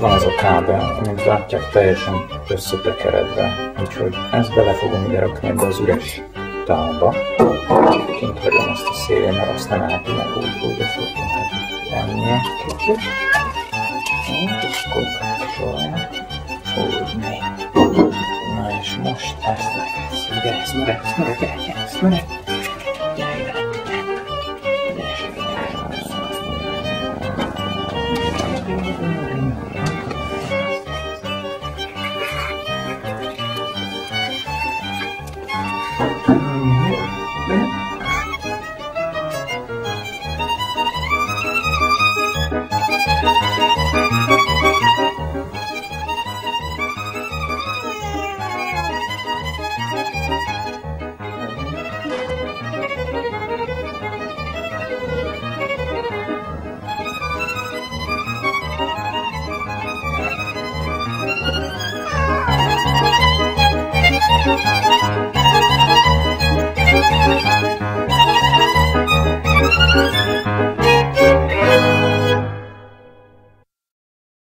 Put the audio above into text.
van ez a kábel, amit látják teljesen összetekeredve. Úgyhogy ezt bele fogom ide rakni ebbe az üres tálba. Kint hagyom azt a szélén, mert azt nem állti meg úgy, hogy ezt ott tenni egy kicsit. És akkor kapcsolja. Úgy, Na és most ezt meg ezt, gyere, ezt, meg, ezt, gyere, gyere, ezt, gyere.